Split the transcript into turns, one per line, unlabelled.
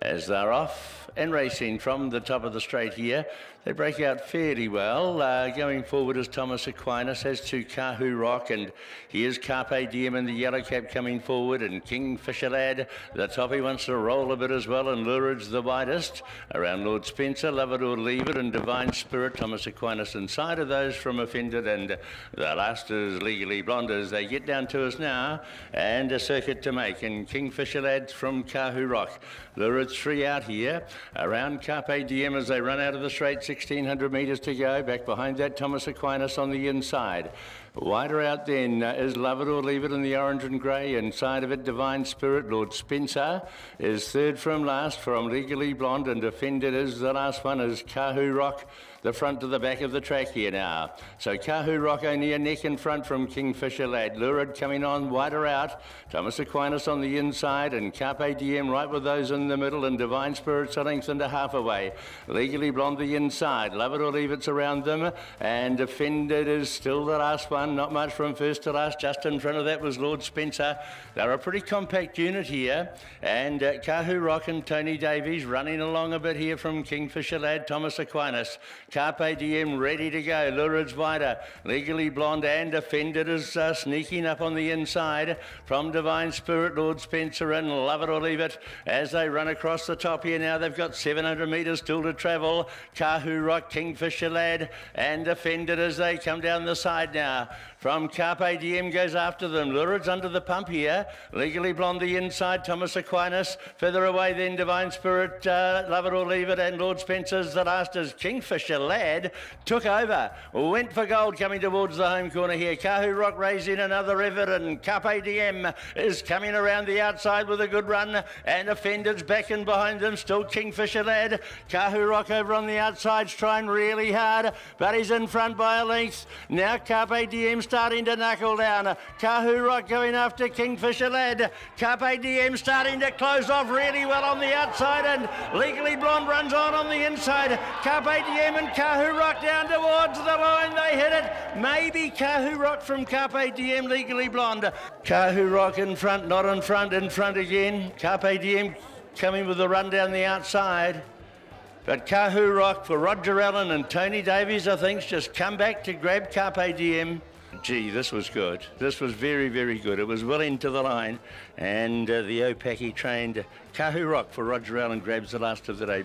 as they're off and racing from the top of the straight here. They break out fairly well. Uh, going forward is Thomas Aquinas, as to Kahu Rock, and here's Carpe Diem in the yellow cap coming forward, and Kingfisher Lad, the top, he wants to roll a bit as well, and Luridge the widest. Around Lord Spencer, Love It or Leave It, and Divine Spirit, Thomas Aquinas inside of those from Offended, and the last is Legally Blonde as they get down to us now, and a circuit to make, and Kingfisher Lads from Kahu Rock. Luridge three out here, around Carpe Diem as they run out of the straight 1600 metres to go. Back behind that, Thomas Aquinas on the inside. Wider out then uh, is Love It or Leave It in the orange and grey. Inside of it, Divine Spirit. Lord Spencer is third from last from Legally Blonde. And Offended is the last one is Kahu Rock the front to the back of the track here now. So Kahu Rock only a neck in front from Kingfisher Lad. Luridge coming on wider out. Thomas Aquinas on the inside and Carpe Diem right with those in the middle and Divine Spirits a length and a half away. Legally Blonde the inside. Love it or leave it's around them. And Offended is still the last one. Not much from first to last. Just in front of that was Lord Spencer. They're a pretty compact unit here. And uh, Kahu Rock and Tony Davies running along a bit here from Kingfisher Lad. Thomas Aquinas. Carpe Diem ready to go. Luridge wider. Legally Blonde and Offended is uh, sneaking up on the inside from Divine Spirit, Lord Spencer and Love It or Leave It as they run across the top here now. They've got 700 metres still to travel. Kahu Rock, Kingfisher Lad and Offended as they come down the side now. From Carpe Diem goes after them. Luridge under the pump here. Legally Blonde the inside. Thomas Aquinas. Further away then Divine Spirit, uh, Love It or Leave It and Lord Spencer's the last as Kingfisher lad took over, went for gold coming towards the home corner here. Kahu Rock raising another effort and Carpe Diem is coming around the outside with a good run and Offenders back in behind them. Still Kingfisher lad. Kahu Rock over on the outside's trying really hard, but he's in front by a length. Now Carpe Diem starting to knuckle down. Kahu Rock going after Kingfisher lad. Carpe Diem starting to close off really well on the outside and Legally Blonde runs on on the inside. Carpe Diem and Kahu Rock down towards the line. They hit it. Maybe Kahu Rock from Carpe Diem, legally blonde. Kahu Rock in front, not in front, in front again. Carpe Diem coming with a run down the outside. But Kahu Rock for Roger Allan and Tony Davies, I think, just come back to grab Carpe Diem. Gee, this was good. This was very, very good. It was well into the line, and uh, the Opaki trained Kahu Rock for Roger Allan grabs the last of the day.